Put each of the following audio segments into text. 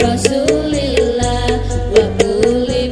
Rasulillah wa kulli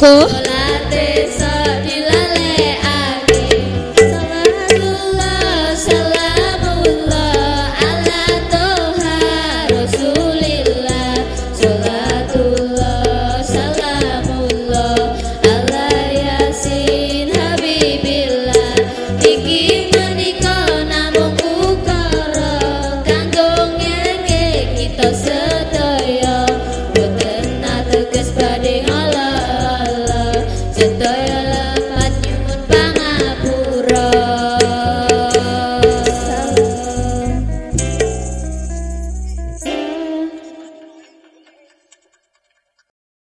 哼